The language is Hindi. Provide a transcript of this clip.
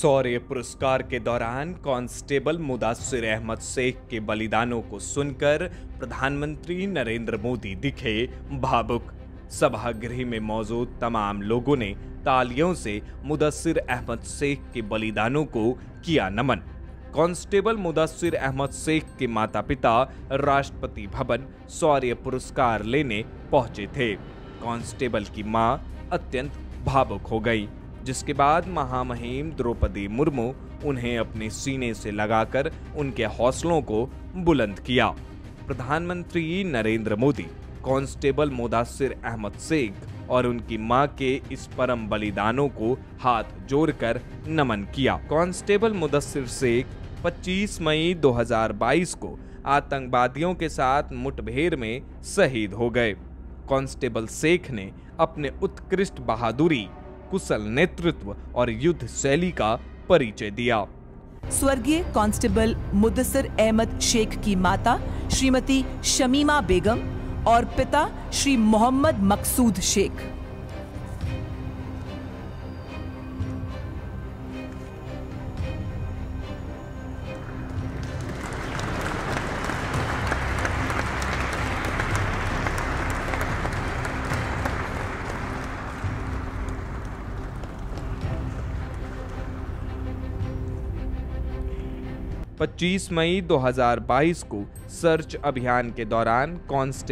शौर्य पुरस्कार के दौरान कांस्टेबल मुदासिर अहमद शेख के बलिदानों को सुनकर प्रधानमंत्री नरेंद्र मोदी दिखे भावुक। सभागृह में मौजूद तमाम लोगों ने तालियों से मुदस्सिर अहमद शेख के बलिदानों को किया नमन। कांस्टेबल मुदस्सिर अहमद शेख के माता पिता राष्ट्रपति भवन शौर्य पुरस्कार लेने पहुँचे थे। कांस्टेबल की माँ अत्यंत भावुक हो गई। जिसके बाद महामहिम द्रौपदी मुर्मू उन्हें अपने सीने से लगाकर उनके हौसलों को बुलंद किया। प्रधानमंत्री नरेंद्र मोदी, कांस्टेबल मुदासिर अहमद शेख और उनकी माँ के इस परम बलिदानों को हाथ जोड़कर नमन किया। कांस्टेबल मुदस्सिर शेख 25 मई 2022 को आतंकवादियों के साथ मुठभेड़ में शहीद हो गए। कांस्टेबल शेख ने अपने उत्कृष्ट बहादुरी कुशल नेतृत्व और युद्ध शैली का परिचय दिया। स्वर्गीय कांस्टेबल मुदसर अहमद शेख की माता श्रीमती शमीमा बेगम और पिता श्री मोहम्मद मकसूद शेख। 25 मई 2022 को सर्च अभियान के दौरान कांस्टेबल